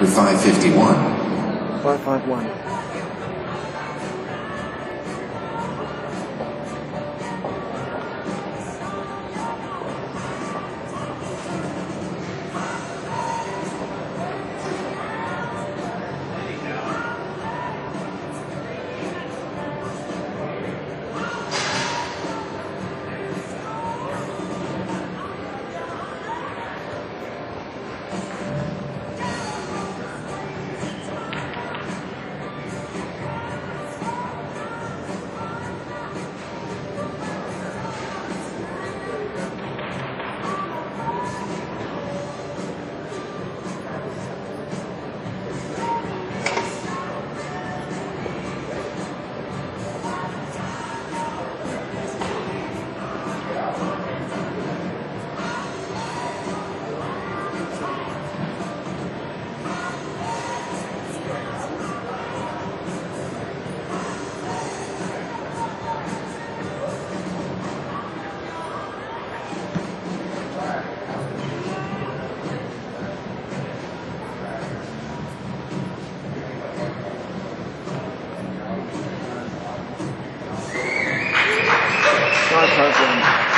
for 551. 551. Straße.